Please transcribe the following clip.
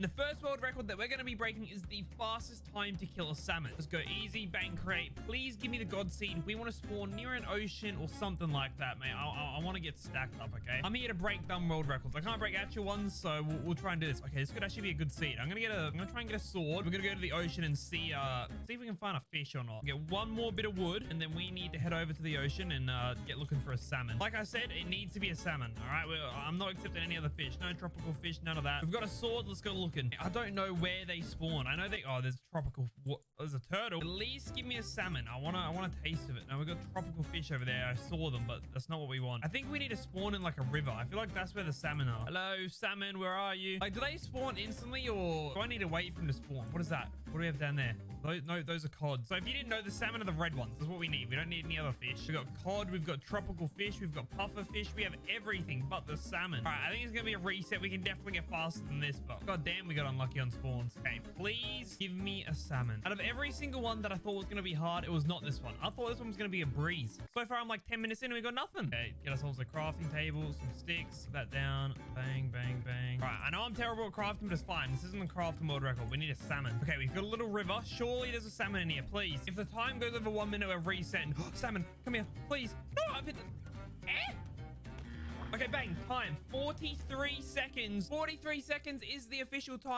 The first world record that we're going to be breaking is the fastest time to kill a salmon. Let's go easy, bang, create. Please give me the god seed. We want to spawn near an ocean or something like that, mate. I, I, I want to get stacked up, okay? I'm here to break dumb world records. I can't break actual ones, so we'll, we'll try and do this. Okay, this could actually be a good seed. I'm going to get a, I'm going to try and get a sword. We're going to go to the ocean and see, uh, see if we can find a fish or not. Get one more bit of wood, and then we need to head over to the ocean and uh, get looking for a salmon. Like I said, it needs to be a salmon, all right? We're, I'm not accepting any other fish. No tropical fish, none of that. We've got a sword. Let's go I don't know where they spawn. I know they, oh, there's a tropical, what, there's a turtle. At least give me a salmon. I want to, I want a taste of it. Now we've got tropical fish over there. I saw them, but that's not what we want. I think we need to spawn in like a river. I feel like that's where the salmon are. Hello, salmon. Where are you? Like, do they spawn instantly or do I need to wait for them to spawn? What is that? What do we have down there? Those, no, those are cod. So if you didn't know, the salmon are the red ones. That's what we need. We don't need any other fish. We've got cod. We've got tropical fish. We've got puffer fish. We have everything but the salmon. All right, I think it's going to be a reset. We can definitely get faster than this, but god damn, we got unlucky on spawns. Okay, please give me a salmon. Out of every single one that I thought was going to be hard, it was not this one. I thought this one was going to be a breeze. So far, I'm like 10 minutes in and we got nothing. Okay, get ourselves a crafting table, some sticks, put that down. Bang, bang, bang. All right, I know I'm terrible at crafting, but it's fine. This isn't a crafting world record. We need a salmon. Okay, we've got a little river. Surely there's a salmon in here, please. If the time goes over one minute, we're resetting. salmon, come here, please. No, I've hit the... Eh? Okay, bang. Time. 43 seconds. 43 seconds is the official time.